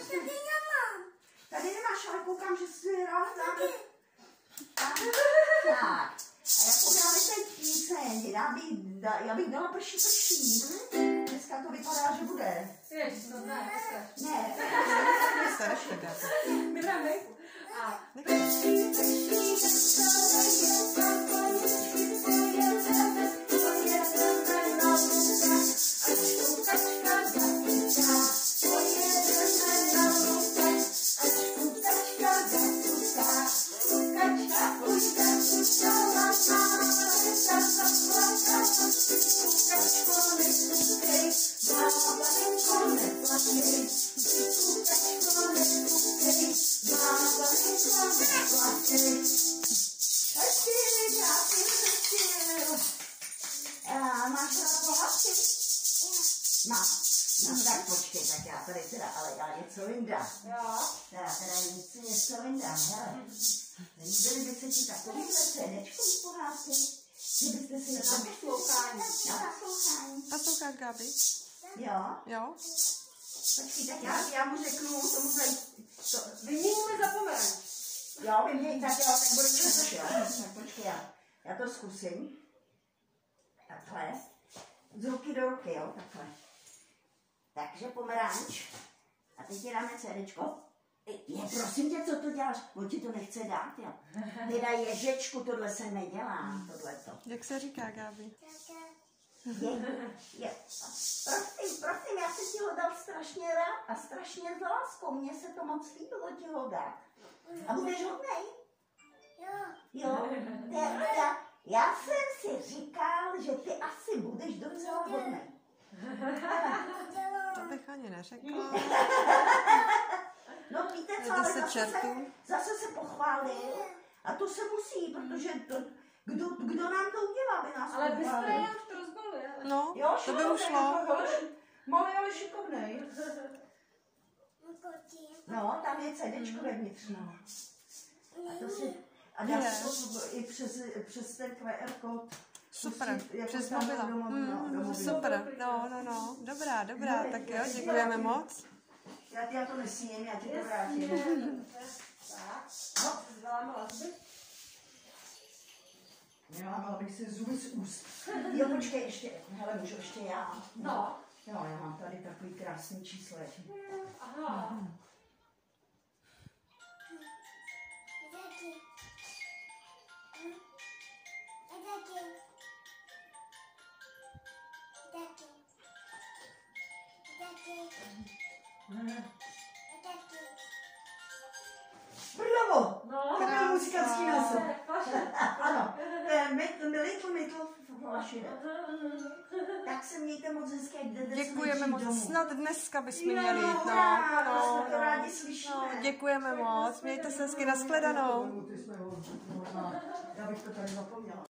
prostě Tady nemám. Tady nemáš, ale koukám, že jsi hrála tam. Tak. A jak uděláme ten píseň, já bych, já bych dala prší prší. Dneska to vypadá, že bude. Ježiš, to ne, Ne. Nestačí, dáte. My dáme. A. Prší, prší, prší, prší, prší, prší, Mám. No tak počkej, tak já tady teda, ale já něco vyndám. jo. Já teda něco, něco vyndám, hele. Líbily by se ti takovýhle z pohádky? Že byste si Na to poslouchání. Na poslouchání. Posloucháš, Gabi? Jo. Jo? Počkej, tak já, já mu řeknu, tomu tady, to, Vyměníme za pomeranč. jo, vyměň, tak jo, tak bude čas, jo. Tak počkej, já, já to zkusím. Takhle. Z ruky do ruky, jo, takhle. Takže pomeranč. A teď ti dáme CDčko. Je, prosím tě, co to děláš? On ti to nechce dát, jo. Teda ježečku, tohle se nedělá, tohleto. Jak se říká, Gabi? Je, je. Prosím, prosím, já jsem ti ho dal strašně rád a strašně s láskou. Mně se to moc líbilo ti ho dát. A budeš hodnej? Jo. Já, já, já jsem si říkal, že ty asi budeš docela hodnej. Neřekla. No víte co, ale se zase se, čertů. zase se pochválil. A to se musí, protože to, kdo, kdo nám to udělá, by nás Ale já už to rozbalili, ale... No, Jo, to by šlo, už šlo. Malý, ale šikovnej. No, tam je CDčko vevnitř, no. A to si, a dá Je. se to i přes, přes ten QR kód. Super, jako přes mobila. do mobilu, do Mm, mobilu. super, no, no, no. Dobrá, dobrá, tak jo, děkujeme moc. Já, já to nesím, já ti to vrátím. Tak, no, zveláme zuby. Nelámala bych si zuby z úst. Jo, počkej, ještě, hele, můžu ještě já. No. Jo, já mám tady takový krásný číslek. Aha. Bravo! No. To byl muzikantský. Vaše. Ano, to je Little Little Flašina. Tak se mějte moc hezké. Děkujeme moc. domů. Snad dneska bychom Jo, měli jít, no. No, jsme to no. rádi slyšíme. No, děkujeme moc. Mějte se hezky, možná- Já bych to tady zapomněla.